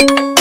you.